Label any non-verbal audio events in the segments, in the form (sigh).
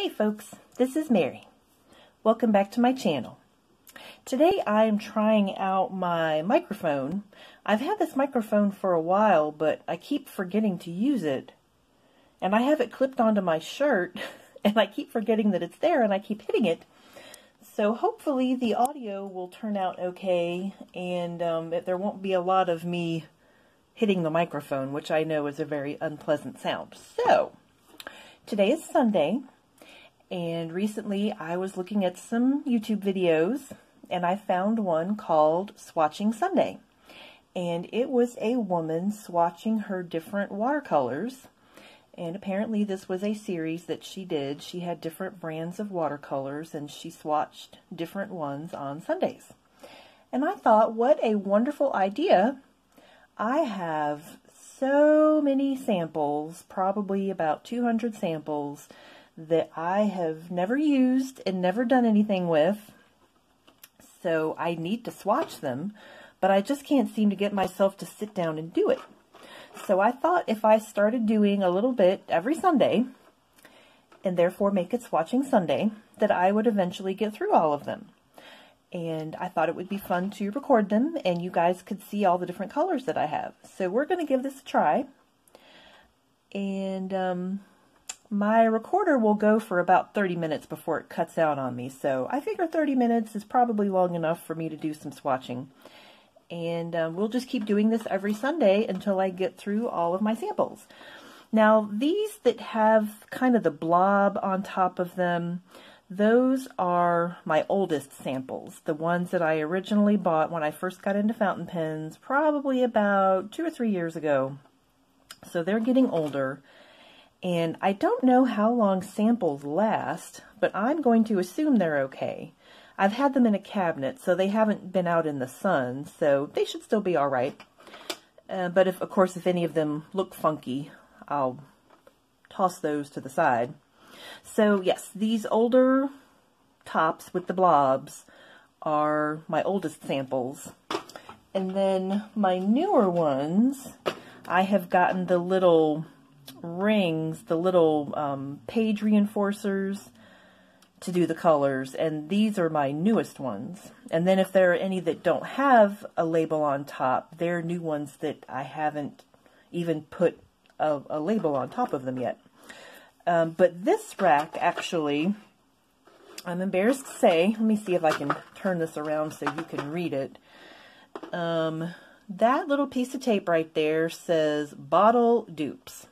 Hey folks, this is Mary. Welcome back to my channel. Today I am trying out my microphone. I've had this microphone for a while, but I keep forgetting to use it. And I have it clipped onto my shirt, (laughs) and I keep forgetting that it's there, and I keep hitting it. So hopefully the audio will turn out okay, and um, there won't be a lot of me hitting the microphone, which I know is a very unpleasant sound. So, today is Sunday, and recently I was looking at some YouTube videos, and I found one called Swatching Sunday. And it was a woman swatching her different watercolors. And apparently this was a series that she did. She had different brands of watercolors, and she swatched different ones on Sundays. And I thought, what a wonderful idea. I have so many samples, probably about 200 samples, that I have never used and never done anything with. So I need to swatch them, but I just can't seem to get myself to sit down and do it. So I thought if I started doing a little bit every Sunday, and therefore make it Swatching Sunday, that I would eventually get through all of them. And I thought it would be fun to record them, and you guys could see all the different colors that I have. So we're going to give this a try. And um, my recorder will go for about 30 minutes before it cuts out on me, so I figure 30 minutes is probably long enough for me to do some swatching. And uh, we'll just keep doing this every Sunday until I get through all of my samples. Now, these that have kind of the blob on top of them, those are my oldest samples, the ones that I originally bought when I first got into fountain pens, probably about two or three years ago. So they're getting older. And I don't know how long samples last, but I'm going to assume they're okay. I've had them in a cabinet, so they haven't been out in the sun, so they should still be all right. Uh, but if, of course, if any of them look funky, I'll toss those to the side. So yes, these older tops with the blobs are my oldest samples. And then my newer ones, I have gotten the little rings, the little um, page reinforcers to do the colors, and these are my newest ones. And then if there are any that don't have a label on top, they're new ones that I haven't even put a, a label on top of them yet. Um, but this rack, actually, I'm embarrassed to say, let me see if I can turn this around so you can read it. Um, that little piece of tape right there says bottle dupes.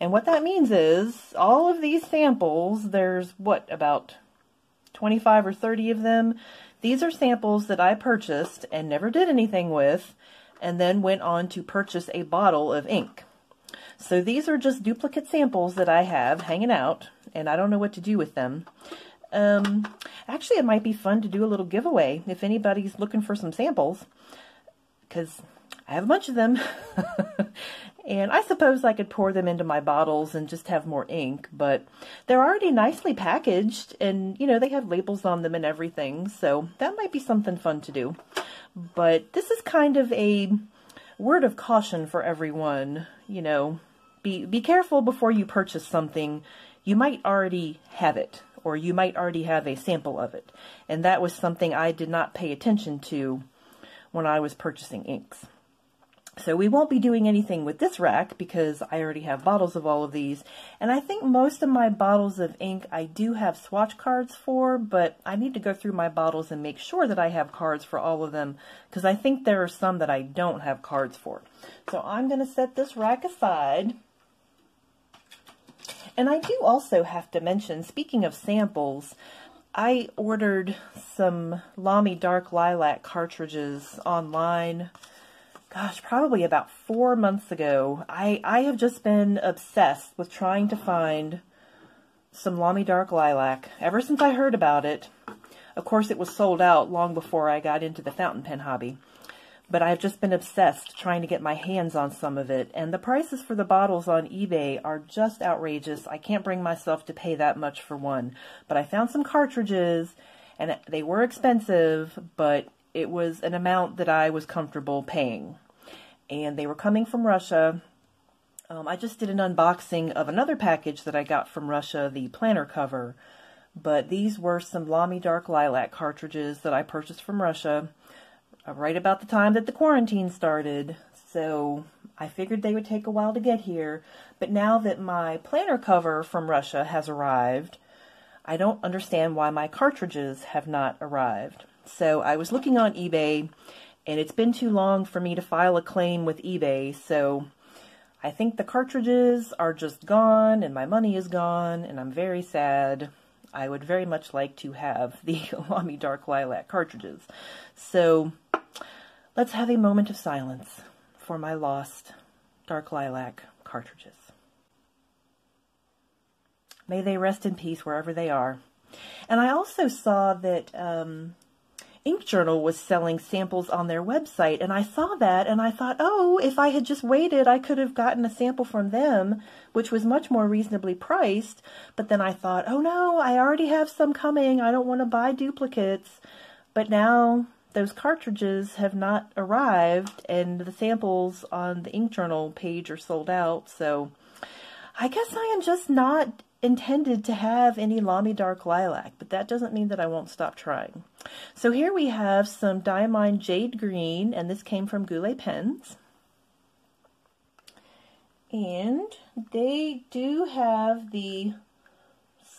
And what that means is all of these samples, there's what, about 25 or 30 of them. These are samples that I purchased and never did anything with and then went on to purchase a bottle of ink. So these are just duplicate samples that I have hanging out and I don't know what to do with them. Um, actually, it might be fun to do a little giveaway if anybody's looking for some samples because I have a bunch of them. (laughs) And I suppose I could pour them into my bottles and just have more ink, but they're already nicely packaged and, you know, they have labels on them and everything, so that might be something fun to do. But this is kind of a word of caution for everyone, you know, be, be careful before you purchase something. You might already have it, or you might already have a sample of it. And that was something I did not pay attention to when I was purchasing inks. So we won't be doing anything with this rack because I already have bottles of all of these. And I think most of my bottles of ink I do have swatch cards for, but I need to go through my bottles and make sure that I have cards for all of them because I think there are some that I don't have cards for. So I'm going to set this rack aside. And I do also have to mention, speaking of samples, I ordered some Lamy Dark Lilac cartridges online gosh, probably about four months ago, I, I have just been obsessed with trying to find some Lamy Dark Lilac ever since I heard about it. Of course, it was sold out long before I got into the fountain pen hobby. But I've just been obsessed trying to get my hands on some of it. And the prices for the bottles on eBay are just outrageous. I can't bring myself to pay that much for one. But I found some cartridges, and they were expensive, but it was an amount that I was comfortable paying. And they were coming from Russia. Um, I just did an unboxing of another package that I got from Russia, the planner cover. But these were some Lamy Dark Lilac cartridges that I purchased from Russia uh, right about the time that the quarantine started. So I figured they would take a while to get here. But now that my planner cover from Russia has arrived, I don't understand why my cartridges have not arrived. So I was looking on eBay, and it's been too long for me to file a claim with eBay, so I think the cartridges are just gone, and my money is gone, and I'm very sad. I would very much like to have the (laughs) Lamy Dark Lilac cartridges. So let's have a moment of silence for my lost Dark Lilac cartridges. May they rest in peace wherever they are. And I also saw that um, Ink Journal was selling samples on their website, and I saw that and I thought, oh, if I had just waited, I could have gotten a sample from them, which was much more reasonably priced. But then I thought, oh no, I already have some coming. I don't want to buy duplicates. But now those cartridges have not arrived, and the samples on the Ink Journal page are sold out, so I guess I am just not intended to have any Lamy Dark Lilac, but that doesn't mean that I won't stop trying. So here we have some Diamine Jade Green, and this came from Goulet Pens. And they do have the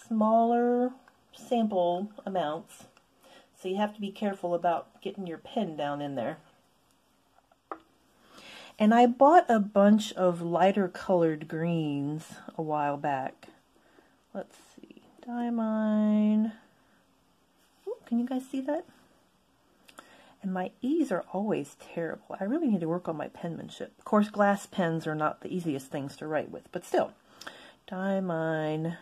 smaller sample amounts, so you have to be careful about getting your pen down in there. And I bought a bunch of lighter colored greens a while back. Let's see, Diamine. Can you guys see that? And my E's are always terrible. I really need to work on my penmanship. Of course, glass pens are not the easiest things to write with, but still. Diamine,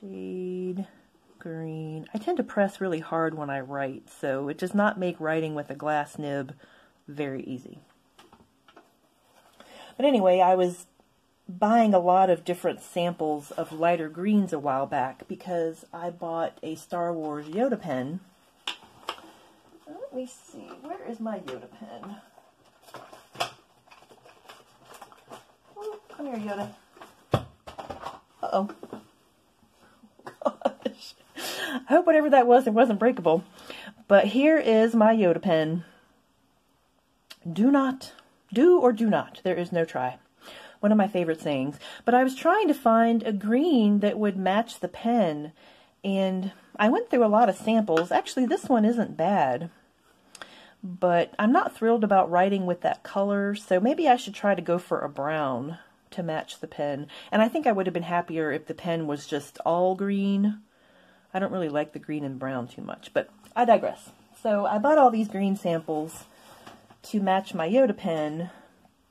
Jade Green. I tend to press really hard when I write, so it does not make writing with a glass nib very easy. But anyway, I was buying a lot of different samples of lighter greens a while back because I bought a Star Wars Yoda pen. Let me see, where is my Yoda pen? Oh, come here, Yoda. Uh-oh. (laughs) Gosh. I hope whatever that was, it wasn't breakable. But here is my Yoda pen. Do not, do or do not. There is no try one of my favorite sayings. But I was trying to find a green that would match the pen, and I went through a lot of samples. Actually, this one isn't bad, but I'm not thrilled about writing with that color, so maybe I should try to go for a brown to match the pen. And I think I would have been happier if the pen was just all green. I don't really like the green and brown too much, but I digress. So I bought all these green samples to match my Yoda pen,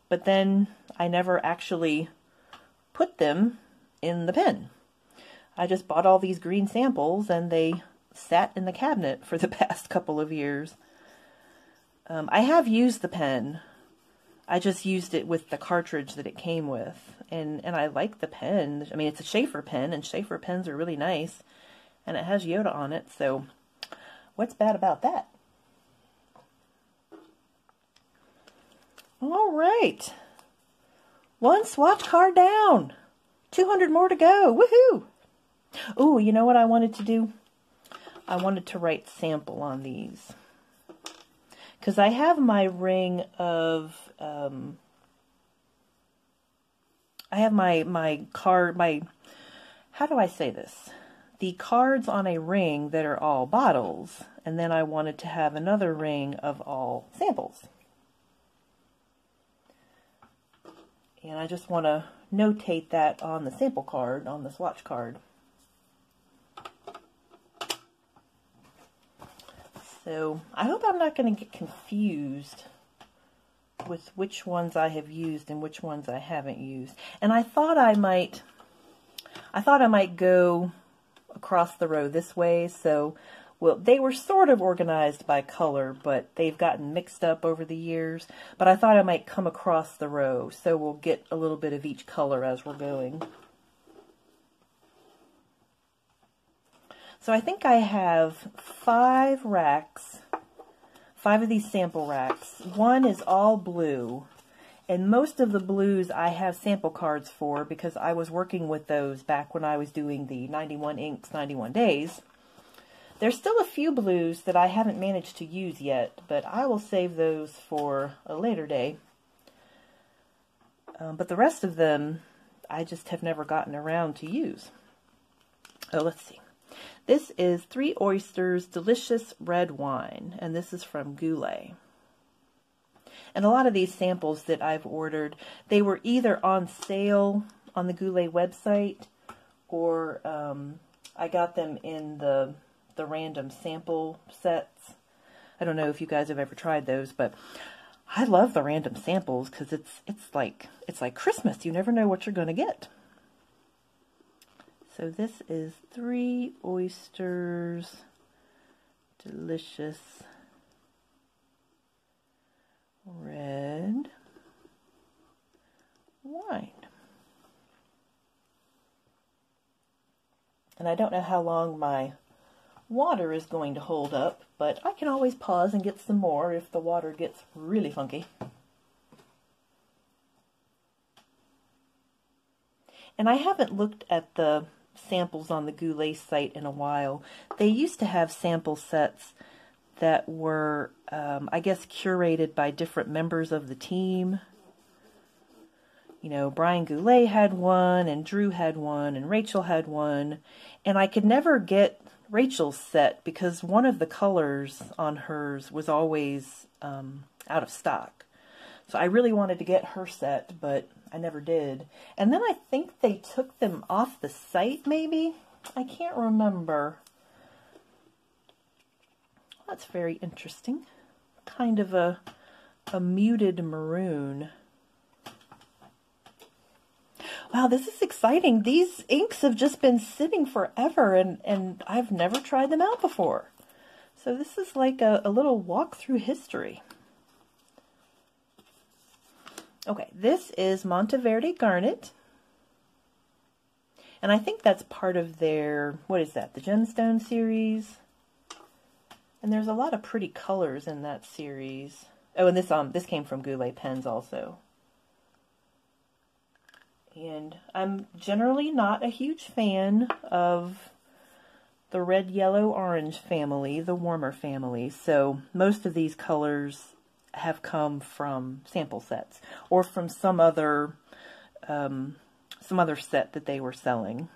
but then I never actually put them in the pen. I just bought all these green samples and they sat in the cabinet for the (laughs) past couple of years. Um, I have used the pen. I just used it with the cartridge that it came with. And, and I like the pen. I mean, it's a Sheaffer pen, and Sheaffer pens are really nice. And it has Yoda on it, so what's bad about that? All right. One swatch card down. 200 more to go. Woohoo! Oh, you know what I wanted to do? I wanted to write sample on these. Because I have my ring of, um, I have my, my card, my, how do I say this? The cards on a ring that are all bottles, and then I wanted to have another ring of all samples. And I just want to notate that on the sample card, on the swatch card. So I hope I'm not going to get confused with which ones I have used and which ones I haven't used. And I thought I might, I thought I might go across the row this way. So well, they were sort of organized by color, but they've gotten mixed up over the years. But I thought I might come across the row, so we'll get a little bit of each color as we're going. So I think I have five racks, five of these sample racks. One is all blue, And most of the blues I have sample cards for because I was working with those back when I was doing the 91 Inks 91 Days. There's still a few blues that I haven't managed to use yet, but I will save those for a later day. Um, but the rest of them, I just have never gotten around to use. Oh, let's see. This is Three Oysters Delicious Red Wine, and this is from Goulet. And a lot of these samples that I've ordered, they were either on sale on the Goulet website, or um, I got them in the the random sample sets. I don't know if you guys have ever tried those, but I love the random samples because it's it's like it's like Christmas. You never know what you're going to get. So this is three oysters, delicious red wine. And I don't know how long my water is going to hold up, but I can always pause and get some more if the water gets really funky. And I haven't looked at the samples on the Goulet site in a while. They used to have sample sets that were, um, I guess, curated by different members of the team. You know, Brian Goulet had one, and Drew had one, and Rachel had one, and I could never get Rachel's set because one of the colors on hers was always um, out of stock. So I really wanted to get her set, but I never did. And then I think they took them off the site, maybe? I can't remember. That's very interesting. Kind of a, a muted maroon. Wow, this is exciting. These inks have just been sitting forever, and, and I've never tried them out before. So this is like a, a little walk through history. Okay, this is Monteverde Garnet. And I think that's part of their, what is that, the Gemstone series? And there's a lot of pretty colors in that series. Oh, and this um this came from Goulet Pens also. And I'm generally not a huge fan of the red, yellow, orange family, the warmer family. So most of these colors have come from sample sets or from some other um, some other set that they were selling.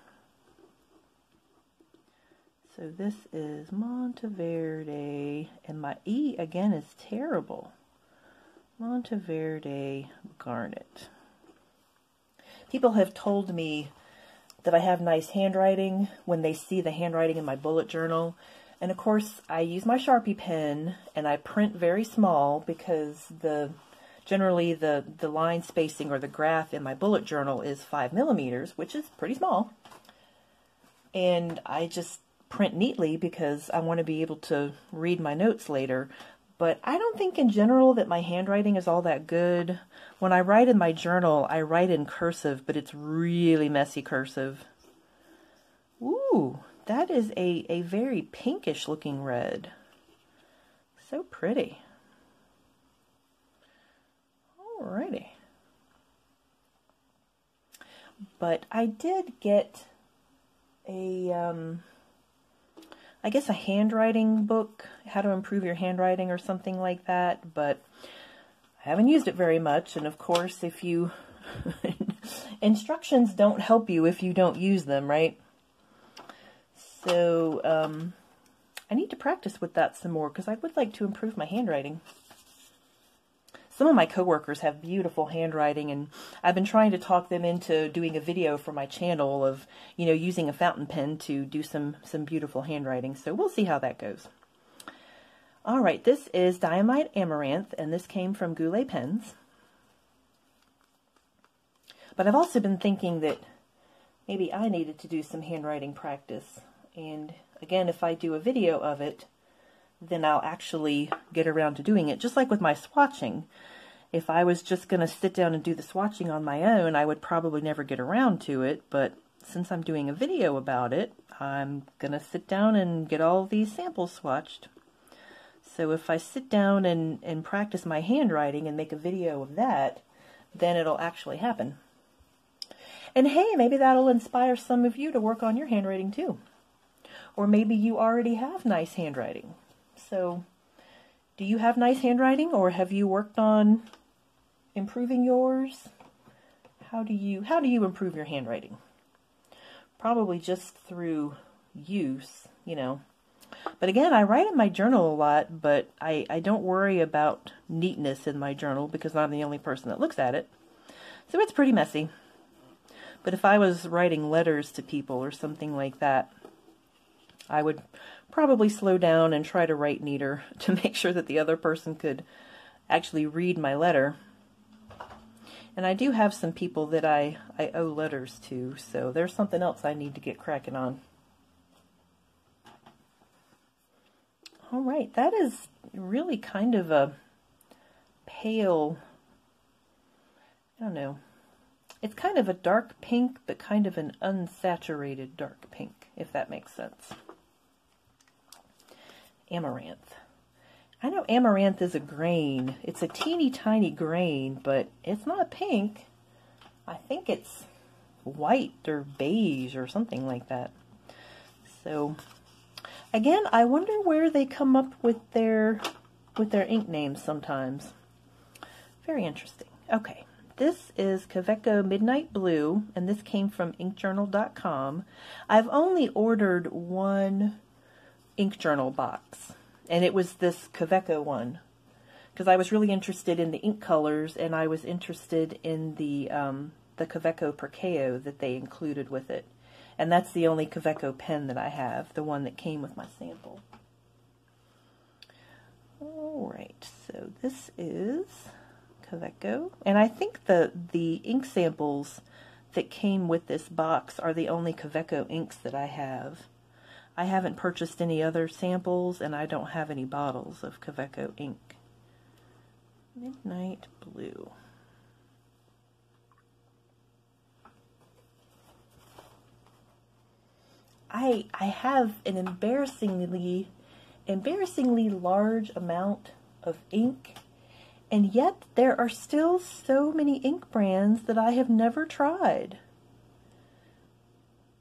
So this is Monteverde, and my E again is terrible. Monteverde Garnet people have told me that I have nice handwriting when they see the handwriting in my bullet journal. And of course, I use my Sharpie pen and I print very small because the generally the, the line spacing or the graph in my bullet journal is 5 millimeters, which is pretty small. And I just print neatly because I want to be able to read my notes later. But I don't think in general that my handwriting is all that good. When I write in my journal, I write in cursive, but it's really messy cursive. Ooh, that is a, a very pinkish looking red. So pretty. Alrighty. But I did get a, um, I guess a handwriting book, how to improve your handwriting or something like that, but I haven't used it very much, and of course, if you... (laughs) instructions don't help you if you don't use them, right? So, um, I need to practice with that some more, because I would like to improve my handwriting. Some of my coworkers have beautiful handwriting, and I've been trying to talk them into doing a video for my channel of, you know, using a fountain pen to do some, some beautiful handwriting. So we'll see how that goes. All right, this is Diamine Amaranth, and this came from Goulet Pens. But I've also been thinking that maybe I needed to do some handwriting practice. And again, if I do a video of it, then I'll actually get around to doing it. Just like with my swatching. If I was just going to sit down and do the swatching on my own, I would probably never get around to it. But since I'm doing a video about it, I'm going to sit down and get all these samples swatched. So if I sit down and, and practice my handwriting and make a video of that, then it'll actually happen. And hey, maybe that'll inspire some of you to work on your handwriting too. Or maybe you already have nice handwriting. So, do you have nice handwriting or have you worked on improving yours? How do you how do you improve your handwriting? Probably just through use, you know. But again, I write in my journal a lot, but I, I don't worry about neatness in my journal because I'm the only person that looks at it. So it's pretty messy. But if I was writing letters to people or something like that, I would probably slow down and try to write neater (laughs) to make sure that the other person could actually read my letter. And I do have some people that I, I owe letters to, so there's something else I need to get cracking on. All right, that is really kind of a pale, I don't know, it's kind of a dark pink, but kind of an unsaturated dark pink, if that makes sense. Amaranth. I know amaranth is a grain. It's a teeny tiny grain, but it's not pink. I think it's white or beige or something like that. So, again, I wonder where they come up with their with their ink names sometimes. Very interesting. Okay, this is Kaweco Midnight Blue, and this came from inkjournal.com. I've only ordered one ink journal box and it was this Kaweco one because I was really interested in the ink colors and I was interested in the um, the Kaweco Perkeo that they included with it. And that's the only Kaweco pen that I have, the one that came with my sample. Alright, so this is Kaweco. And I think the, the ink samples that came with this box are the only Kaweco inks that I have. I haven't purchased any other samples, and I don't have any bottles of Kaweco ink. Midnight Blue. I I have an embarrassingly embarrassingly large amount of ink and yet there are still so many ink brands that I have never tried.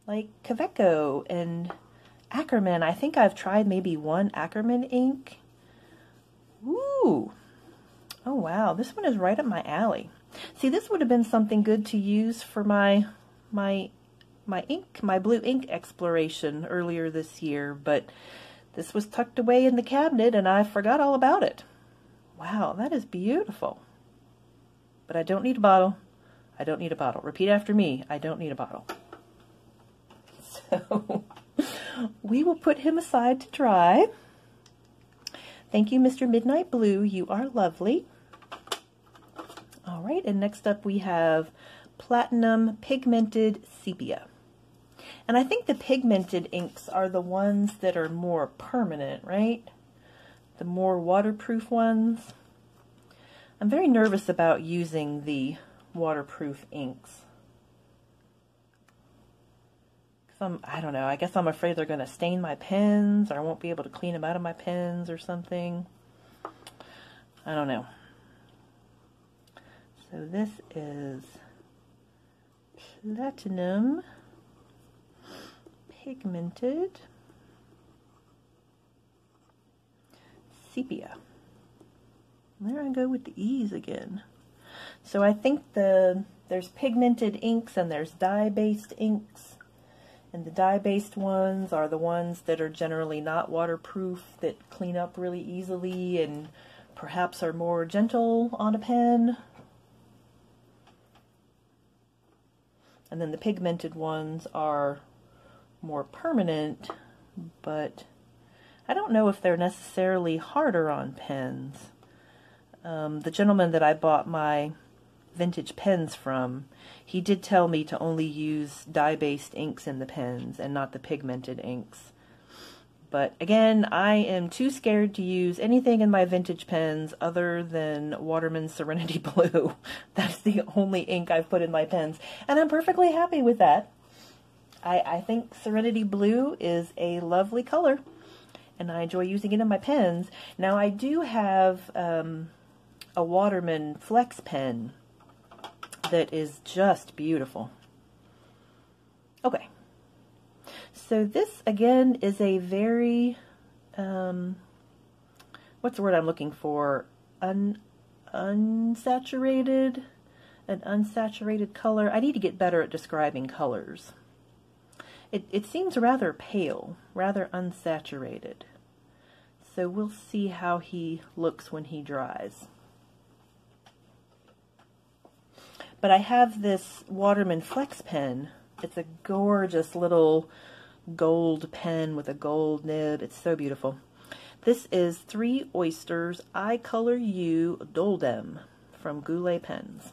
Like Kaweco and Akkerman, I think I've tried maybe one Akkerman ink. Ooh. Oh wow, this one is right up my alley. See, this would have been something good to use for my my my ink, my blue ink exploration earlier this year, but this was tucked away in the cabinet and I forgot all about it. Wow, that is beautiful. But I don't need a bottle. I don't need a bottle. Repeat after me. I don't need a bottle. (laughs) So we will put him aside to dry. Thank you, Mr. Midnight Blue. You are lovely. All right, and next up we have Platinum Pigmented Sepia. And I think the pigmented inks are the ones that are more permanent, right? The more waterproof ones. I'm very nervous about using the waterproof inks. I'm, I don't know, I guess I'm afraid they're going to stain my pens or I won't be able to clean them out of my pens or something. I don't know. So this is platinum pigmented sepia. There I go with the E's again. So I think the there's pigmented inks and there's dye-based inks. And the dye-based ones are the ones that are generally not waterproof, that clean up really easily and perhaps are more gentle on a pen. And then the pigmented ones are more permanent, but I don't know if they're necessarily harder on pens. Um, the gentleman that I bought my vintage pens from, he did tell me to only use dye-based inks in the pens and not the pigmented inks. But again, I am too scared to use anything in my vintage pens other than Waterman Serenity (laughs) Blue. That's the only ink I've put in my pens, and I'm perfectly happy with that. I, I think Serenity Blue is a lovely color, and I enjoy using it in my pens. Now, I do have um, a Waterman Flex pen that is just beautiful. Okay. So this, again, is a very, um, what's the word I'm looking for? Un, unsaturated, an unsaturated color. I need to get better at describing colors. It, it seems rather pale, rather unsaturated. So we'll see how he looks when he dries. But I have this Waterman Flex pen. It's a gorgeous little gold pen with a gold nib. It's so beautiful. This is Three Oysters I Color You Doldem from Goulet Pens.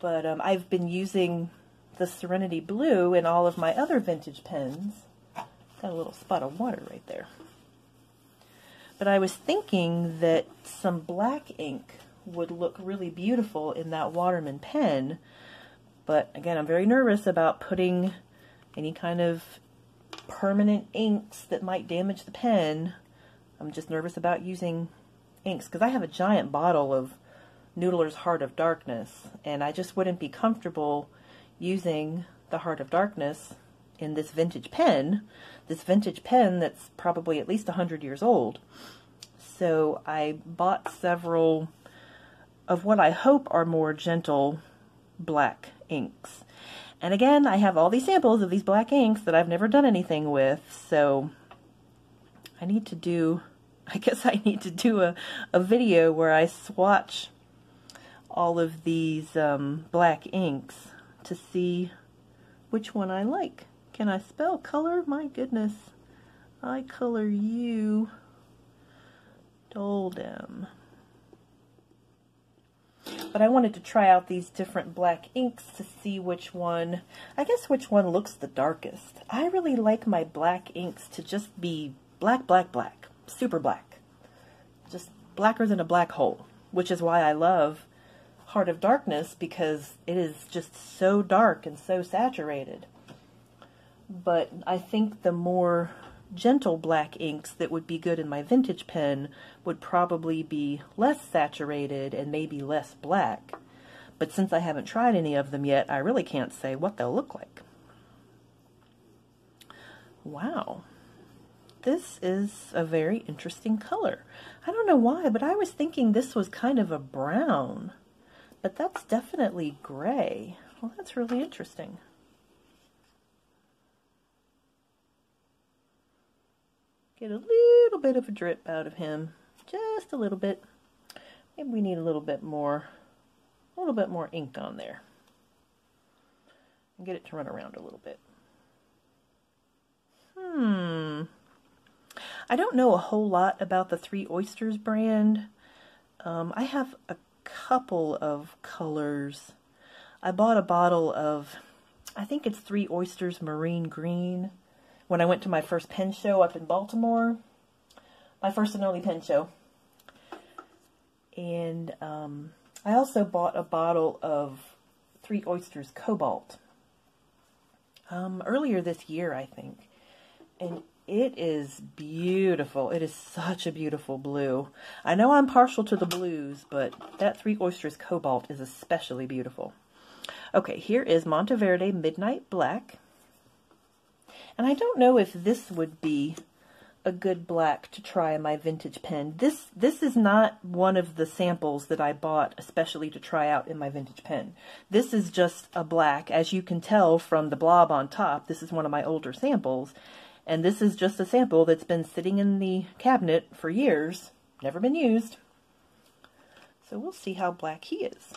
But um, I've been using the Serenity Blue in all of my other vintage pens. Got a little spot of water right there. But I was thinking that some black ink would look really beautiful in that Waterman pen. But again, I'm very nervous about putting any kind of permanent inks that might damage the pen. I'm just nervous about using inks because I have a giant bottle of Noodler's Heart of Darkness and I just wouldn't be comfortable using the Heart of Darkness in this vintage pen, this vintage pen that's probably at least 100 years old. So I bought several of what I hope are more gentle black inks. And again, I have all these samples of these black inks that I've never done anything with, so I need to do, (laughs) I guess I need to do a, a video where I swatch all of these um, black inks to see which one I like. Can I spell color? My goodness. I color you Doldem. But I wanted to try out these different black inks to see which one, I guess which one looks the darkest. I really like my black inks to just be black, black, black. Super black. Just blacker than a black hole. Which is why I love Heart of Darkness because it is just so dark and so saturated. But I think the more gentle black inks that would be good in my vintage pen would probably be less saturated and maybe less black. But since I haven't tried any of them yet, I really can't say what they'll look like. Wow. This is a very interesting color. I don't know why, but I was thinking this was kind of a brown. But that's definitely gray. Well, that's really interesting. Get a little bit of a drip out of him. Just a little bit. Maybe we need a little bit more, a little bit more ink on there. And get it to run around a little bit. Hmm. I don't know a whole lot about the Three Oysters brand. Um, I have a couple of colors. I bought a bottle of, I think it's Three Oysters Marine Green when I went to my first pen show up in Baltimore. My first and only pen show. And um, I also bought a bottle of Three Oysters Cobalt um, earlier this year, I think. And it is beautiful. It is such a beautiful blue. I know I'm partial to the blues, but that Three Oysters Cobalt is especially beautiful. Okay, here is Monteverde Midnight Black. And I don't know if this would be a good black to try in my vintage pen. This this is not one of the samples that I bought especially to try out in my vintage pen. This is just a black. As you can tell from the blob on top, this is one of my older samples. And this is just a sample that's been sitting in the cabinet for years, never been used. So we'll see how black he is.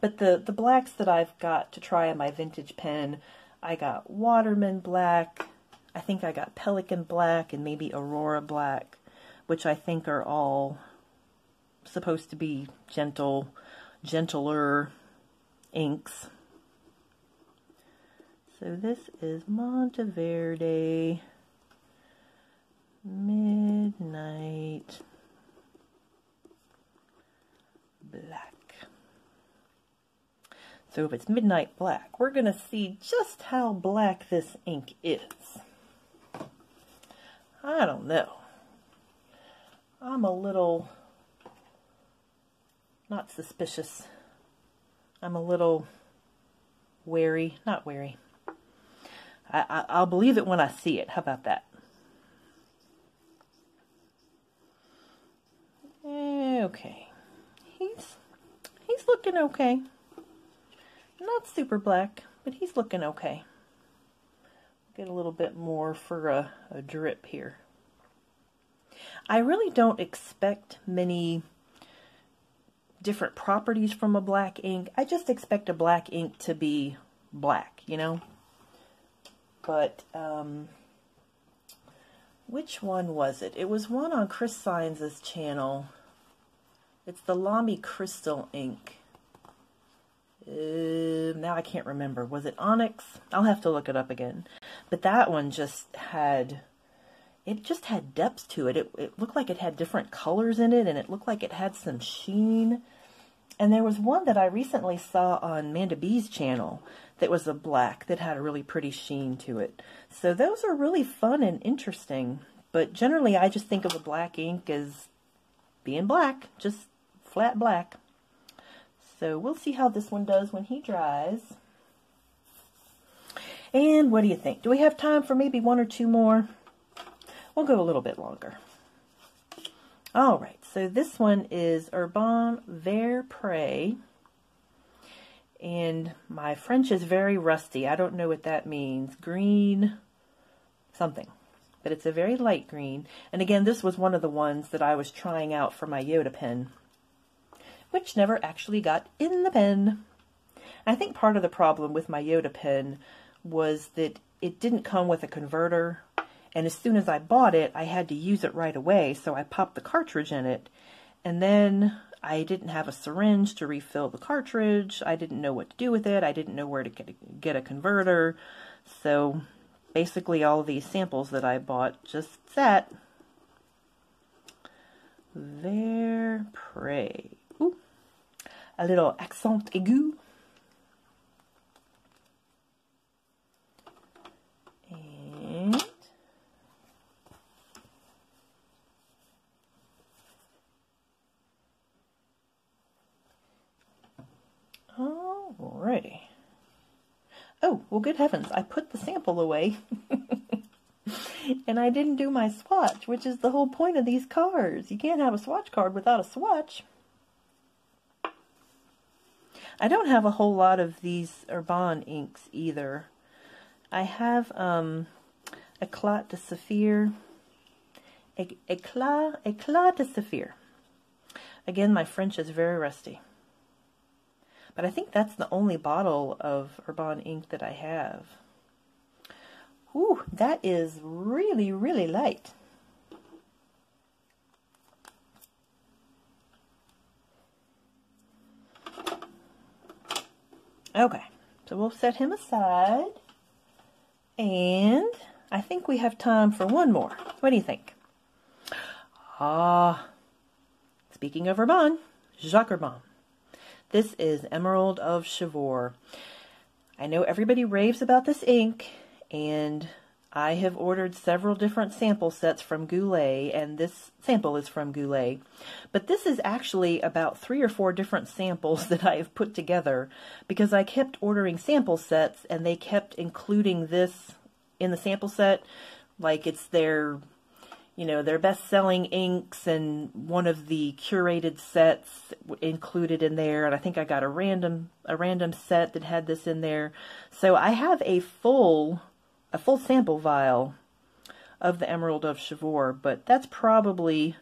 But the, the blacks that I've got to try on my vintage pen, I got Waterman Black, I think I got Pelikan Black, and maybe Aurora Black, which I think are all supposed to be gentle, gentler inks. So this is Monteverde Midnight Black. So if it's Midnight Black, we're going to see just how black this ink is. I don't know. I'm a little not suspicious. I'm a little wary, not wary. I, I, I'll believe it when I see it. How about that? Okay. He's he's looking okay. Not super black, but he's looking okay. Get a little bit more for a, a drip here. I really don't expect many different properties from a black ink. I just expect a black ink to be black, you know? But, um, which one was it? It was one on Chris Signs' channel. It's the Lamy Crystal ink. Uh, now I can't remember. Was it Onyx? I'll have to look it up again. But that one just had, it just had depth to it. It, it looked like it had different colors in it, and it looked like it had some sheen. And there was one that I recently saw on Manda B's channel that was a black that had a really pretty sheen to it. So those are really fun and interesting. But generally, I just think of a black ink as being black, just flat black. So we'll see how this one does when he dries. And what do you think? Do we have time for maybe one or two more? We'll go a little bit longer. All right, so this one is Herbin Vert Pré. And my French is very rusty. I don't know what that means. Green something. But it's a very light green. And again, this was one of the ones that I was trying out for my Yoda pen. Which never actually got in the pen. I think part of the problem with my Yoda pen was that it didn't come with a converter and as soon as I bought it, I had to use it right away, so I popped the cartridge in it. And then I didn't have a syringe to refill the cartridge. I didn't know what to do with it. I didn't know where to get a, get a converter. So basically all these samples that I bought just sat. There, pray. A little accent aigu. Alrighty. Oh, well, good heavens, I put the sample away. (laughs) and I didn't do my swatch, which is the whole point of these cards. You can't have a swatch card without a swatch. I don't have a whole lot of these Herbin inks either. I have um, Eclat de Saphir. Eclat, Eclat de Saphir. Again, my French is very rusty. But I think that's the only bottle of Herbin ink that I have. Ooh, that is really, really light. Okay, so we'll set him aside. And I think we have time for one more. What do you think? Ah, speaking of Herbin, Jacques Herbin. This is Emerald of Chivor. I know everybody raves about this ink, and I have ordered several different sample sets from Goulet, and this sample is from Goulet. But this is actually about three or four different samples (laughs) that I have put together because I kept ordering sample sets, and they kept including this in the sample set. Like it's their you know, their best-selling inks and one of the curated sets included in there. And I think I got a random a random set that had this in there. So I have a full a full sample vial of the Emerald of Chivor, but that's probably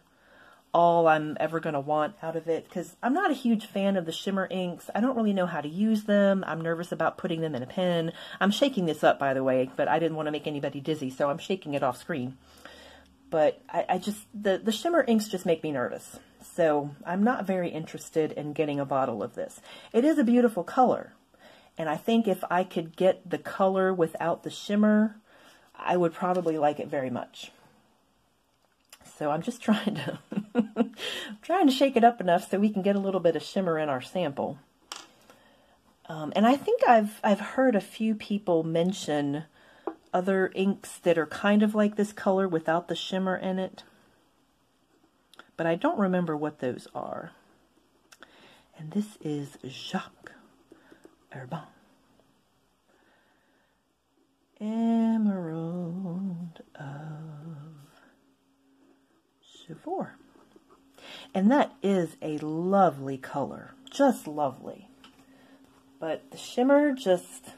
all I'm ever going to want out of it because I'm not a huge fan of the shimmer inks. I don't really know how to use them. I'm nervous about putting them in a pen. I'm shaking this up, by the way, but I didn't want to make anybody dizzy, so I'm shaking it off screen but I, I, just, the, the shimmer inks just make me nervous. So I'm not very interested in getting a bottle of this. It is a beautiful color. And I think if I could get the color without the shimmer, I would probably like it very much. So I'm just (laughs) trying to trying to shake it up enough so we can get a little bit of shimmer in our sample. Um, and I think I've I've heard a few people mention other inks that are kind of like this color without the shimmer in it. But I don't remember what those are. And this is Jacques Herbin. Emerald of Chivor. And that is a lovely color. Just lovely. But the shimmer just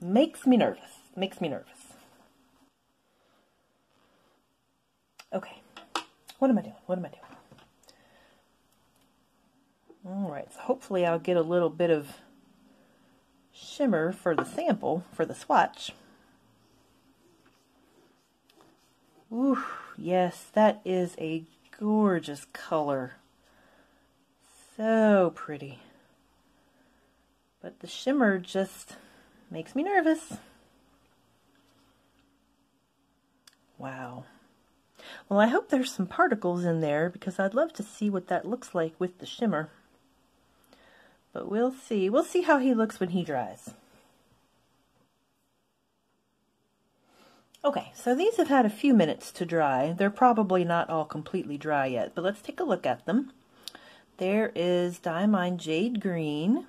makes me nervous. Makes me nervous. Okay. What am I doing? What am I doing? Alright, so hopefully I'll get a little bit of shimmer for the sample, for the swatch. Ooh, yes, that is a gorgeous color. So pretty. But the shimmer just makes me nervous. Wow. Well, I hope there's some particles in there because I'd love to see what that looks like with the shimmer. But we'll see. We'll see how he looks when he dries. Okay, so these have had a few minutes to dry. They're probably not all completely dry yet, but let's take a look at them. There is Diamine Jade Green.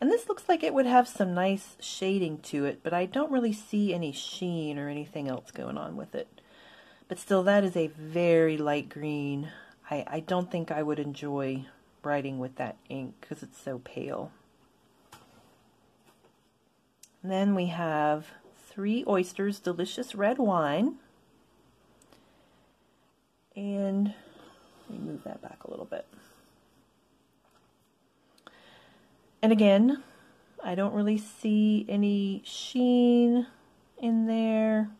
And this looks like it would have some nice shading to it, but I don't really see any sheen or anything else going on with it. But still, that is a very light green. I, I don't think I would enjoy writing with that ink because it's so pale. And then we have Three Oysters Delicious Red Wine. And let me move that back a little bit. And again, I don't really see any sheen in there.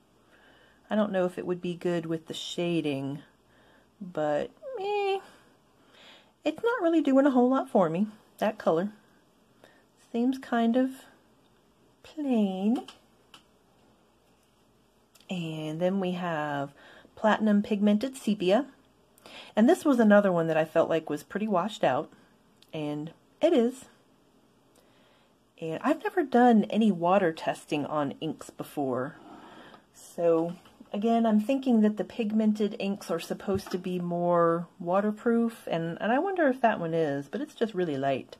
I don't know if it would be good with the shading, but it's not really doing a whole lot for me, that color. Seems kind of plain. And then we have Platinum Pigmented Sepia. And this was another one that I felt like was pretty washed out. And it is. And I've never done any water testing on inks before. So again, I'm thinking that the pigmented inks are supposed to be more waterproof. And, and I wonder if that one is, but it's just really light.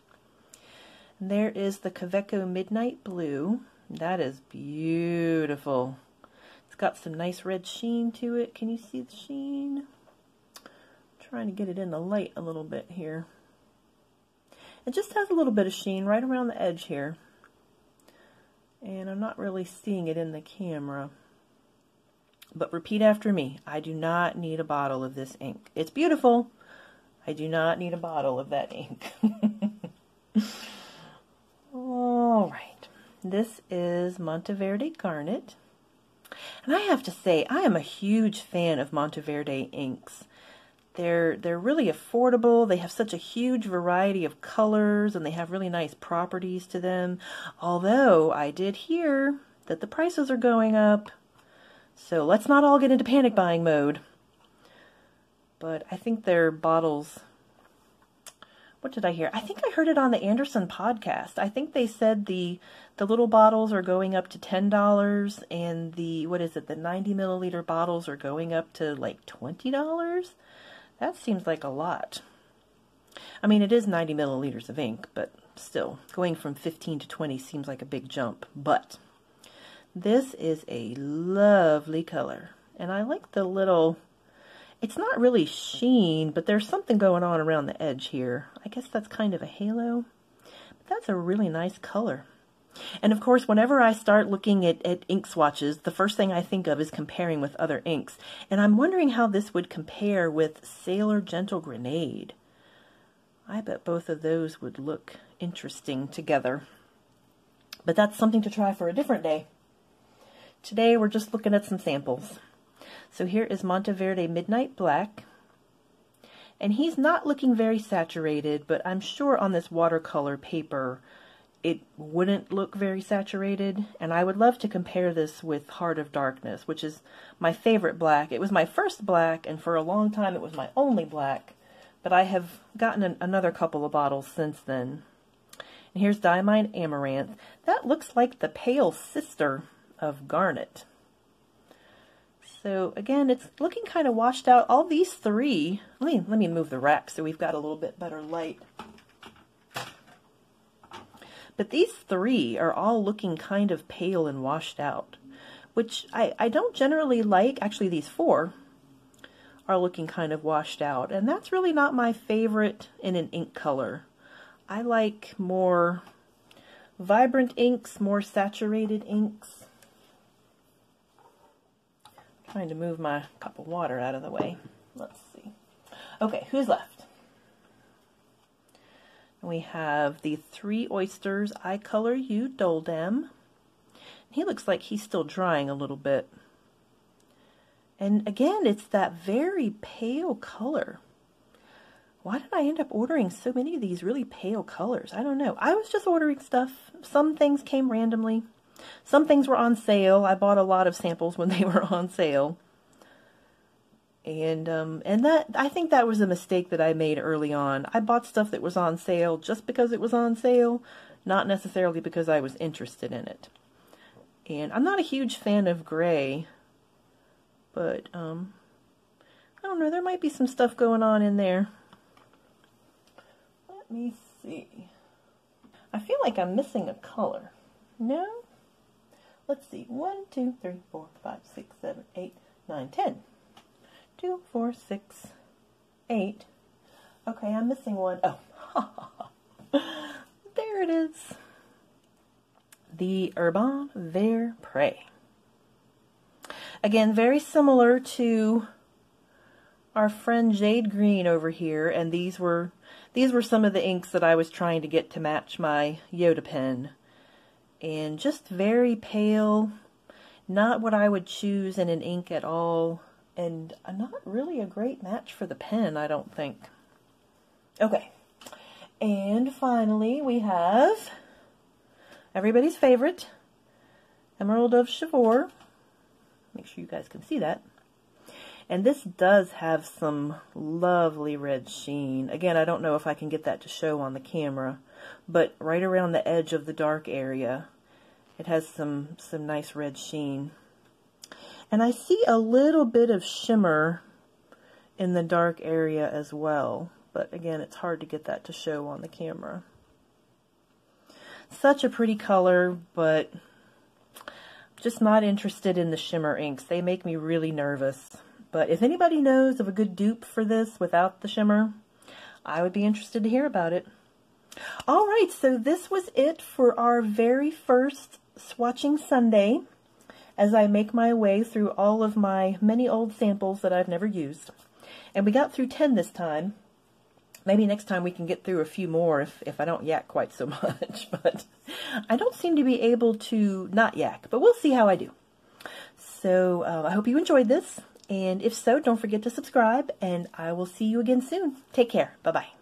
And there is the Kaweco Midnight Blue. That is beautiful. It's got some nice red sheen to it. Can you see the sheen? I'm trying to get it in the light a little bit here. It just has a little bit of sheen right around the edge here. And I'm not really seeing it in the camera. But repeat after me. I do not need a bottle of this ink. It's beautiful. I do not need a bottle of that ink. (laughs) All right. This is Monteverde Garnet. And I have to say, I am a huge fan of Monteverde inks. They're, they're really affordable. They have such a huge variety of colors and they have really nice properties to them. Although I did hear that the prices are going up. So let's not all get into panic buying mode. But I think their bottles what did I hear? I think I heard it on the Anderson podcast. I think they said the the little bottles are going up to ten dollars, and the what is it? The ninety milliliter bottles are going up to like twenty dollars. That seems like a lot. I mean, it is ninety milliliters of ink, but still, going from fifteen to twenty seems like a big jump. But this is a lovely color, and I like the little it's not really sheen, but there's something going on around the edge here. I guess that's kind of a halo. But that's a really nice color. And of course, whenever I start looking at, at ink swatches, the first thing I think of is comparing with other inks. And I'm wondering how this would compare with Sailor Jentle Grenade. I bet both of those would look interesting together. But that's something to try for a different day. Today we're just looking at some samples. So here is Monteverde Midnight Black. And he's not looking very saturated, but I'm sure on this watercolor paper it wouldn't look very saturated. And I would love to compare this with Heart of Darkness, which is my favorite black. It was my first black, and for a long time it was my only black. But I have gotten an, another couple of bottles since then. And here's Diamine Amaranth. That looks like the pale sister of Garnet. So again, it's looking kind of washed out. All these three, let me, let me move the rack so we've got a little bit better light. But these three are all looking kind of pale and washed out, which I, I don't generally like. Actually, these four are looking kind of washed out, and that's really not my favorite in an ink color. I like more vibrant inks, more saturated inks. I'm trying to move my cup of water out of the way. Let's see. Okay, who's left? We have the Three Oysters I Color You Doldam. He looks like he's still drying a little bit. And again, it's that very pale color. Why did I end up ordering so many of these really pale colors? I don't know. I was just ordering stuff. Some things came randomly. Some things were on sale. I bought a lot of samples when they were (laughs) on sale. And um, and that I think that was a mistake that I made early on. I bought stuff that was on sale just because it was on sale, not necessarily because I was interested in it. And I'm not a huge fan of gray, but um, I don't know. There might be some stuff going on in there. Let me see. I feel like I'm missing a color. No? Let's see. One, two, three, four, five, six, seven, eight, nine, ten two, four, six, eight. Okay, I'm missing one. Oh, (laughs) there it is. The Herbin Vert Pré. Again, very similar to our friend Jade Green over here, and these were these were some of the inks that I was trying to get to match my Yoda pen. And just very pale, not what I would choose in an ink at all and not really a great match for the pen, I don't think. Okay, and finally we have everybody's favorite, Emerald of Chivor. Make sure you guys can see that. And this does have some lovely red sheen. Again, I don't know if I can get that to show on the camera, but right around the edge of the dark area, it has some, some nice red sheen. And I see a little bit of shimmer in the dark area as well. But again, it's hard to get that to show on the camera. Such a pretty color, but just not interested in the shimmer inks. They make me really nervous. But if anybody knows of a good dupe for this without the shimmer, I would be interested to hear about it. All right, so this was it for our very first Swatching Sunday as I make my way through all of my many old samples that I've never used. And we got through 10 this time. Maybe next time we can get through a few more if, if I don't yak quite so (laughs) much. But I don't seem to be able to not yak, but we'll see how I do. So uh, I hope you enjoyed this. And if so, don't forget to subscribe, and I will see you again soon. Take care. Bye-bye.